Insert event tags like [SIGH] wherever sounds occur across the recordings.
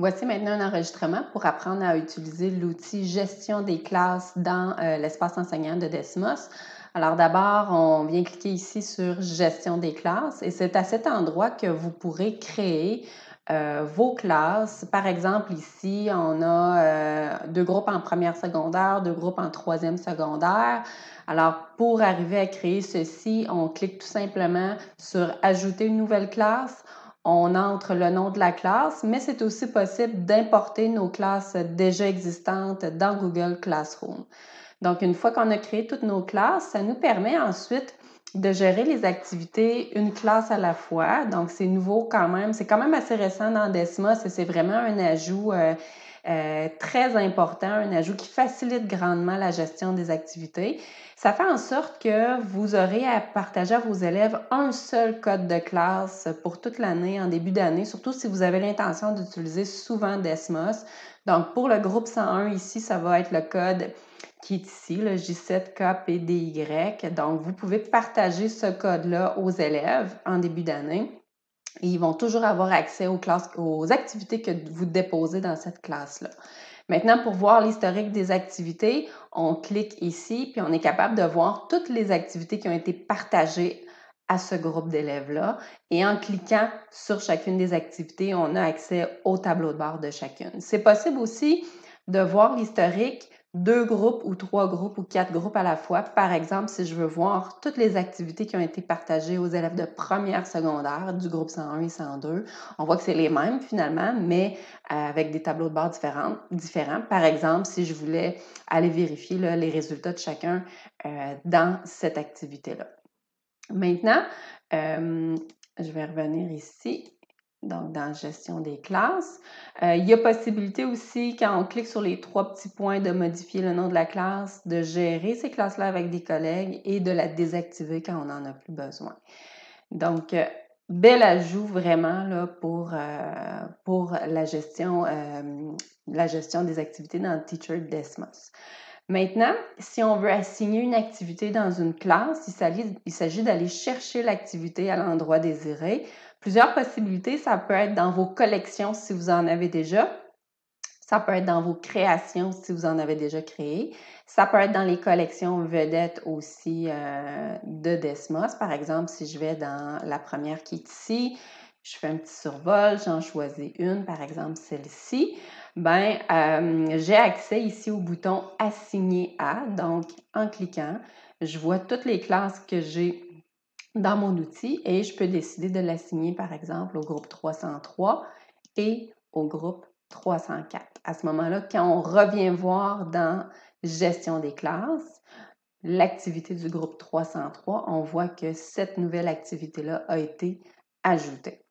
Voici maintenant un enregistrement pour apprendre à utiliser l'outil gestion des classes dans euh, l'espace enseignant de Desmos. Alors d'abord, on vient cliquer ici sur gestion des classes et c'est à cet endroit que vous pourrez créer euh, vos classes. Par exemple, ici, on a euh, deux groupes en première secondaire, deux groupes en troisième secondaire. Alors, pour arriver à créer ceci, on clique tout simplement sur Ajouter une nouvelle classe on entre le nom de la classe, mais c'est aussi possible d'importer nos classes déjà existantes dans Google Classroom. Donc, une fois qu'on a créé toutes nos classes, ça nous permet ensuite de gérer les activités une classe à la fois. Donc, c'est nouveau quand même. C'est quand même assez récent dans Desmos et c'est vraiment un ajout euh, euh, très important, un ajout qui facilite grandement la gestion des activités. Ça fait en sorte que vous aurez à partager à vos élèves un seul code de classe pour toute l'année, en début d'année, surtout si vous avez l'intention d'utiliser souvent Desmos. Donc, pour le groupe 101 ici, ça va être le code qui est ici, le J7KPDY. Donc, vous pouvez partager ce code-là aux élèves en début d'année ils vont toujours avoir accès aux, classes, aux activités que vous déposez dans cette classe-là. Maintenant, pour voir l'historique des activités, on clique ici, puis on est capable de voir toutes les activités qui ont été partagées à ce groupe d'élèves-là. Et en cliquant sur chacune des activités, on a accès au tableau de bord de chacune. C'est possible aussi de voir l'historique deux groupes ou trois groupes ou quatre groupes à la fois. Par exemple, si je veux voir toutes les activités qui ont été partagées aux élèves de première secondaire du groupe 101 et 102, on voit que c'est les mêmes finalement, mais euh, avec des tableaux de bord différents. Par exemple, si je voulais aller vérifier les résultats de chacun euh, dans cette activité-là. Maintenant, euh, je vais revenir ici donc dans gestion des classes. Euh, il y a possibilité aussi, quand on clique sur les trois petits points, de modifier le nom de la classe, de gérer ces classes-là avec des collègues et de la désactiver quand on n'en a plus besoin. Donc, euh, bel ajout vraiment euh, pour la, gestion, la gestion des activités dans Teacher Desmos. Maintenant, si on veut assigner une activité dans une classe, il s'agit d'aller chercher l'activité à l'endroit désiré Plusieurs possibilités, ça peut être dans vos collections si vous en avez déjà. Ça peut être dans vos créations si vous en avez déjà créé. Ça peut être dans les collections vedettes aussi euh, de Desmos. Par exemple, si je vais dans la première qui est ici, je fais un petit survol, j'en choisis une, par exemple celle-ci, ben euh, j'ai accès ici au bouton Assigner à. Donc, en cliquant, je vois toutes les classes que j'ai dans mon outil et je peux décider de l'assigner par exemple au groupe 303 et au groupe 304. À ce moment-là, quand on revient voir dans gestion des classes, l'activité du groupe 303, on voit que cette nouvelle activité-là a été ajoutée.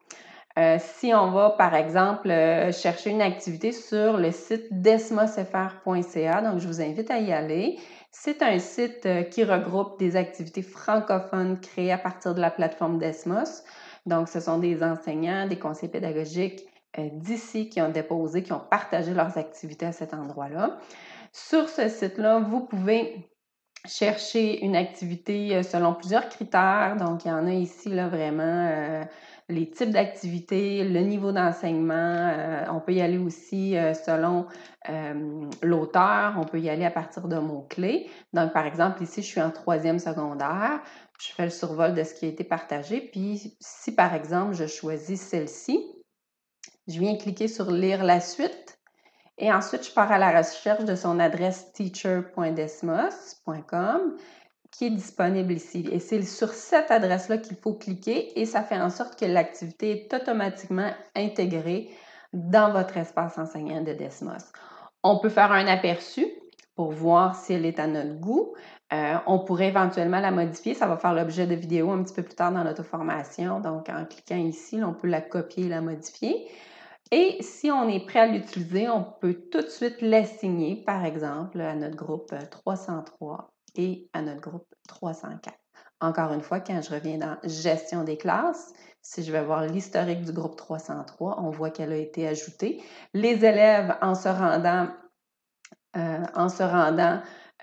Euh, si on va, par exemple, euh, chercher une activité sur le site desmosfr.ca, donc je vous invite à y aller, c'est un site euh, qui regroupe des activités francophones créées à partir de la plateforme Desmos. Donc, ce sont des enseignants, des conseillers pédagogiques d'ici qui ont déposé, qui ont partagé leurs activités à cet endroit-là. Sur ce site-là, vous pouvez chercher une activité selon plusieurs critères. Donc, il y en a ici là, vraiment les types d'activités, le niveau d'enseignement. Euh, on peut y aller aussi euh, selon euh, l'auteur. On peut y aller à partir de mots-clés. Donc, par exemple, ici, je suis en troisième secondaire. Je fais le survol de ce qui a été partagé. Puis, si par exemple, je choisis celle-ci, je viens cliquer sur Lire la suite. Et ensuite, je pars à la recherche de son adresse teacher.desmos.com qui est disponible ici. Et c'est sur cette adresse-là qu'il faut cliquer et ça fait en sorte que l'activité est automatiquement intégrée dans votre espace enseignant de Desmos. On peut faire un aperçu pour voir si elle est à notre goût. Euh, on pourrait éventuellement la modifier. Ça va faire l'objet de vidéos un petit peu plus tard dans notre formation. Donc, en cliquant ici, on peut la copier et la modifier. Et si on est prêt à l'utiliser, on peut tout de suite l'assigner, par exemple, à notre groupe 303 et à notre groupe 304. Encore une fois, quand je reviens dans gestion des classes, si je vais voir l'historique du groupe 303, on voit qu'elle a été ajoutée. Les élèves, en se rendant, euh,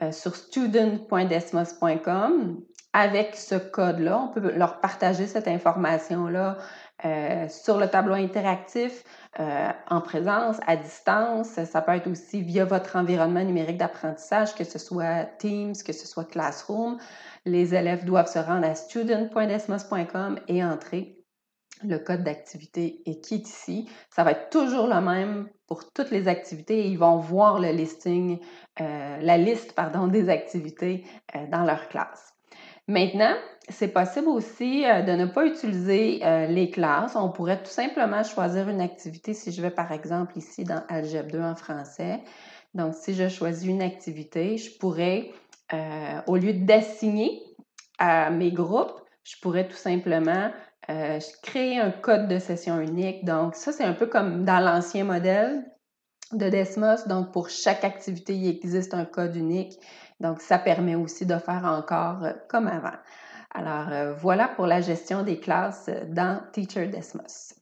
euh, sur student.desmos.com, avec ce code-là, on peut leur partager cette information-là sur le tableau interactif, en présence, à distance. Ça peut être aussi via votre environnement numérique d'apprentissage, que ce soit Teams, que ce soit Classroom. Les élèves doivent se rendre à student.desmos.com et entrer le code d'activité et qui est ici. Ça va être toujours le même pour toutes les activités ils vont voir le listing, euh, la liste pardon, [LAUGHS] des activités euh, dans leur classe. Maintenant, c'est possible aussi euh, de ne pas utiliser les classes. On pourrait tout simplement choisir une activité si je vais par exemple ici dans Algèbre 2 en français. Donc, si je choisis une activité, je pourrais, au lieu d'assigner à mes groupes, je pourrais tout simplement euh, créer un code de session unique. Donc, ça, c'est un peu comme dans l'ancien modèle de Desmos. Donc, pour chaque activité, il existe un code unique. Donc, ça permet aussi de faire encore euh, comme avant. Alors, euh, voilà pour la gestion des classes dans Teacher Desmos.